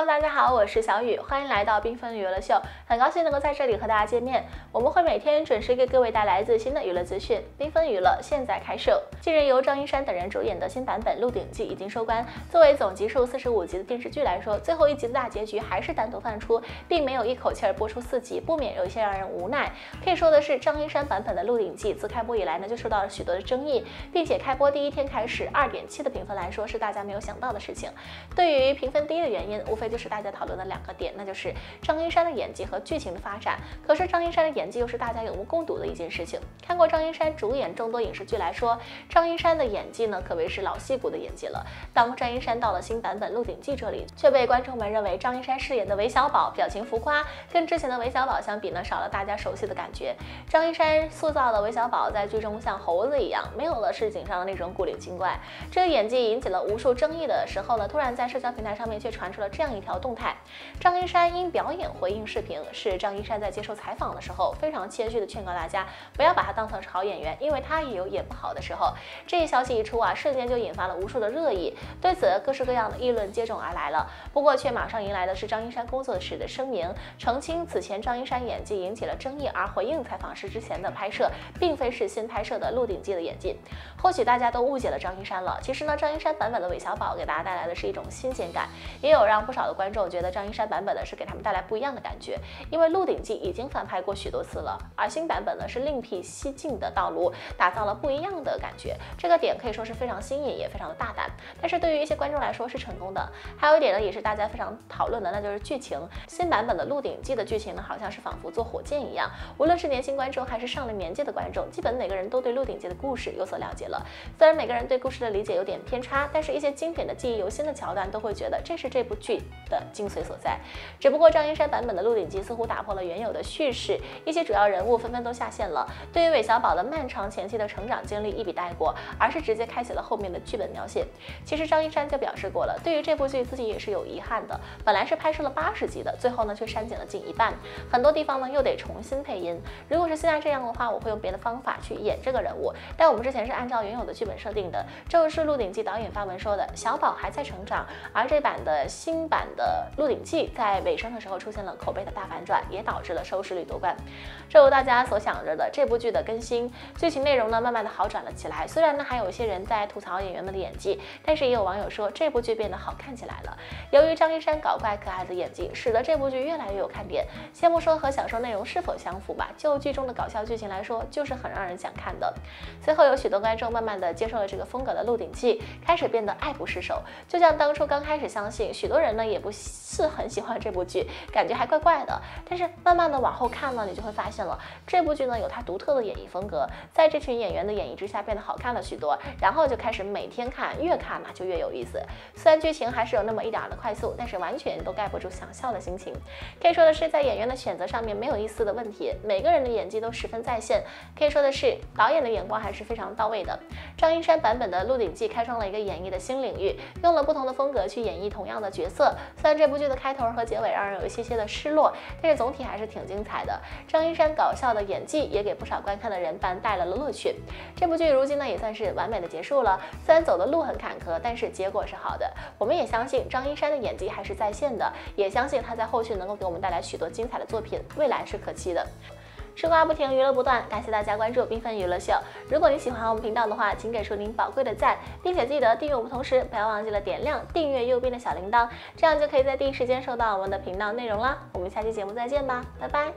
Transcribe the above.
Hello，大家好，我是小雨，欢迎来到缤纷娱乐秀，很高兴能够在这里和大家见面。我们会每天准时给各位带来最新的娱乐资讯。缤纷娱乐现在开设。近日由张一山等人主演的新版本《鹿鼎记》已经收官。作为总集数四十五集的电视剧来说，最后一集的大结局还是单独放出，并没有一口气儿播出四集，不免有一些让人无奈。可以说的是，张一山版本的《鹿鼎记》自开播以来呢，就受到了许多的争议，并且开播第一天开始，二点七的评分来说是大家没有想到的事情。对于评分低的原因，无非就是大家讨论的两个点，那就是张一山的演技和剧情的发展。可是张一山的演技又是大家有目共睹的一件事情。看过张一山主演众多影视剧来说，张一山的演技呢可谓是老戏骨的演技了。当张一山到了新版本《鹿鼎记》这里，却被观众们认为张一山饰演的韦小宝表情浮夸，跟之前的韦小宝相比呢，少了大家熟悉的感觉。张一山塑造的韦小宝在剧中像猴子一样，没有了市井上的那种古灵精怪。这个演技引起了无数争议的时候呢，突然在社交平台上面却传出了这样一条动态。张一山因表演回应视频，是张一山在接受采访的时候非常谦虚的劝告大家不要把他当成是好演员，因为他也有演不好的时候。这一消息一出啊，瞬间就引发了无数的热议，对此各式各样的议论接踵而来了。不过却马上迎来的是张一山工作室的声明，澄清此前张一山演技引起了争议，而回应采访时之前的拍摄并非是新拍摄的《鹿鼎记》的演技。或许大家都误解了张一山了，其实呢，张一山版本的韦小宝给大家带来的是一种新鲜感，也有让不少观众觉得张。张一山版本呢是给他们带来不一样的感觉，因为《鹿鼎记》已经翻拍过许多次了，而新版本呢是另辟蹊径的道路，打造了不一样的感觉。这个点可以说是非常新颖，也非常的大胆。但是对于一些观众来说是成功的。还有一点呢，也是大家非常讨论的，那就是剧情。新版本的《鹿鼎记》的剧情呢，好像是仿佛坐火箭一样，无论是年轻观众还是上了年纪的观众，基本每个人都对《鹿鼎记》的故事有所了解了。虽然每个人对故事的理解有点偏差，但是一些经典的记忆犹新的桥段，都会觉得这是这部剧的精髓。所在，只不过张一山版本的《鹿鼎记》似乎打破了原有的叙事，一些主要人物纷纷都下线了。对于韦小宝的漫长前期的成长经历一笔带过，而是直接开启了后面的剧本描写。其实张一山就表示过了，对于这部剧自己也是有遗憾的。本来是拍摄了八十集的，最后呢却删减了近一半，很多地方呢又得重新配音。如果是现在这样的话，我会用别的方法去演这个人物。但我们之前是按照原有的剧本设定的，这是《鹿鼎记》导演发文说的，小宝还在成长，而这版的新版版的《鹿鼎》。记在尾声的时候出现了口碑的大反转，也导致了收视率夺冠。正如大家所想着的，这部剧的更新，剧情内容呢慢慢的好转了起来。虽然呢还有一些人在吐槽演员们的演技，但是也有网友说这部剧变得好看起来了。由于张一山搞怪可爱的演技，使得这部剧越来越有看点。先不说和小说内容是否相符吧，就剧中的搞笑剧情来说，就是很让人想看的。随后有许多观众慢慢的接受了这个风格的《鹿鼎记》，开始变得爱不释手。就像当初刚开始相信，许多人呢也不是很。喜欢这部剧，感觉还怪怪的。但是慢慢的往后看呢，你就会发现了这部剧呢有它独特的演绎风格，在这群演员的演绎之下变得好看了许多。然后就开始每天看，越看嘛就越有意思。虽然剧情还是有那么一点的快速，但是完全都盖不住想笑的心情。可以说的是，在演员的选择上面没有一丝的问题，每个人的演技都十分在线。可以说的是，导演的眼光还是非常到位的。张一山版本的《鹿鼎记》开创了一个演绎的新领域，用了不同的风格去演绎同样的角色。虽然这部剧的开头和结尾让人有一些些的失落，但是总体还是挺精彩的。张一山搞笑的演技也给不少观看的人伴带来了乐趣。这部剧如今呢也算是完美的结束了，虽然走的路很坎坷，但是结果是好的。我们也相信张一山的演技还是在线的，也相信他在后续能够给我们带来许多精彩的作品，未来是可期的。吃瓜不停，娱乐不断，感谢大家关注缤纷娱乐秀。如果你喜欢我们频道的话，请给出您宝贵的赞，并且记得订阅我们，同时不要忘记了点亮订阅右边的小铃铛，这样就可以在第一时间收到我们的频道内容啦。我们下期节目再见吧，拜拜。